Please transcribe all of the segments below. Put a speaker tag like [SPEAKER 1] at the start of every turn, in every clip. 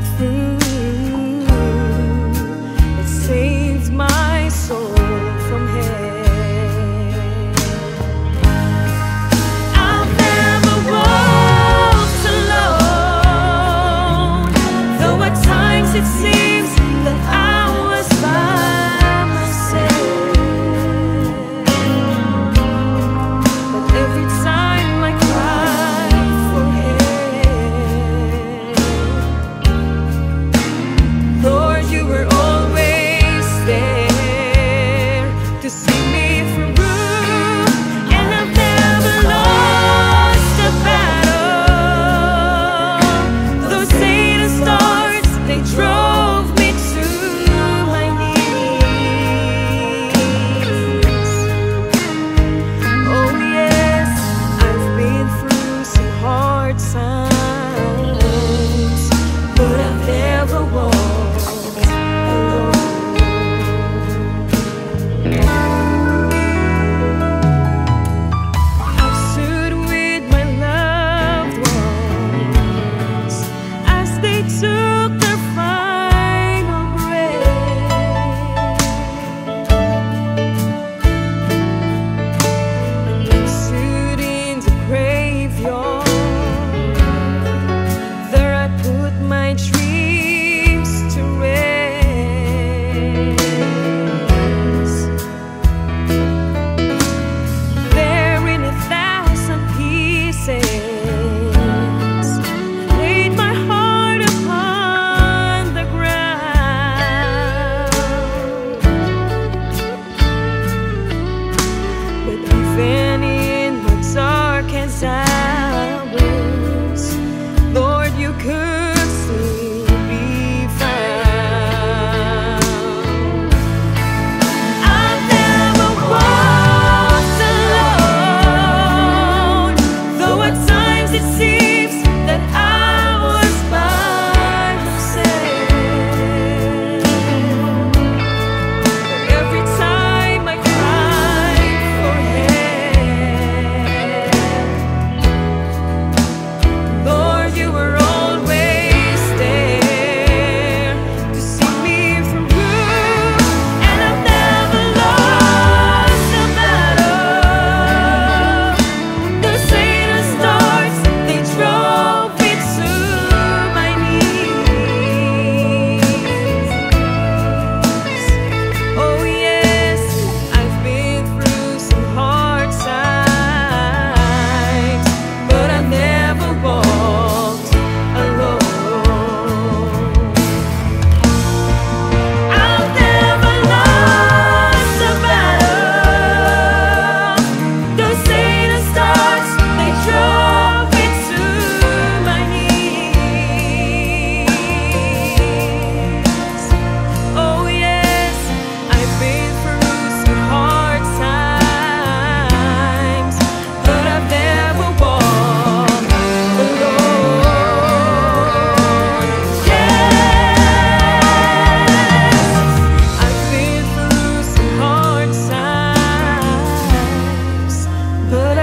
[SPEAKER 1] me through.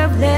[SPEAKER 1] Through some